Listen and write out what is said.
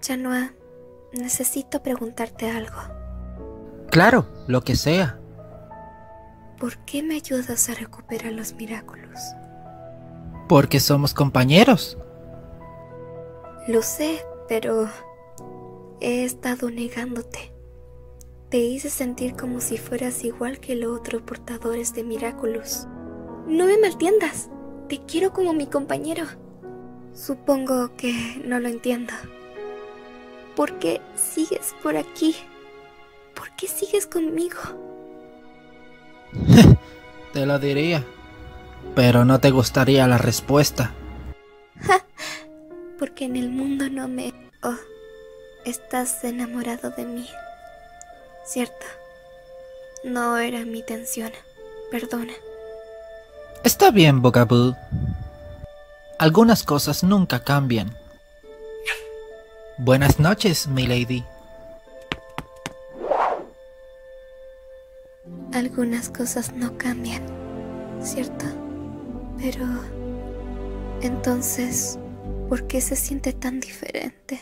Chanua, necesito preguntarte algo. Claro, lo que sea. ¿Por qué me ayudas a recuperar los milagros? Porque somos compañeros. Lo sé, pero he estado negándote. Te hice sentir como si fueras igual que los otros portadores de milagros. No me maltiendas. Te quiero como mi compañero. Supongo que no lo entiendo. ¿Por qué sigues por aquí? ¿Por qué sigues conmigo? te lo diría. Pero no te gustaría la respuesta. Porque en el mundo no me... Oh, estás enamorado de mí. Cierto. No era mi intención. Perdona. Está bien, Bogaboo. Algunas cosas nunca cambian. Buenas noches, milady. Algunas cosas no cambian, ¿cierto? Pero... Entonces, ¿por qué se siente tan diferente?